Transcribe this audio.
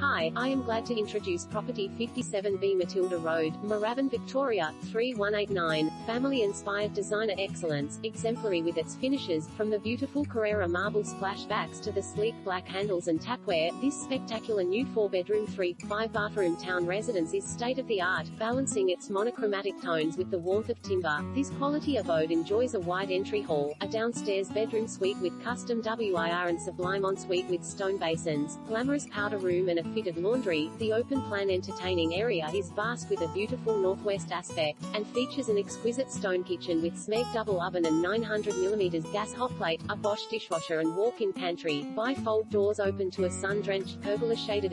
Hi, I am glad to introduce property 57B Matilda Road, Moorabbin, Victoria, 3189. Family-inspired designer excellence, exemplary with its finishes, from the beautiful Carrera marble splashbacks to the sleek black handles and tapware, this spectacular new 4-bedroom 3, 5-bathroom town residence is state-of-the-art, balancing its monochromatic tones with the warmth of timber. This quality abode enjoys a wide entry hall, a downstairs bedroom suite with custom WIR and sublime ensuite with stone basins, glamorous powder room and a fitted laundry, the open-plan entertaining area is vast with a beautiful northwest aspect, and features an exquisite stone kitchen with Smeg double oven and 900mm gas hotplate, a Bosch dishwasher and walk-in pantry, bifold doors open to a sun-drenched pergola-shaded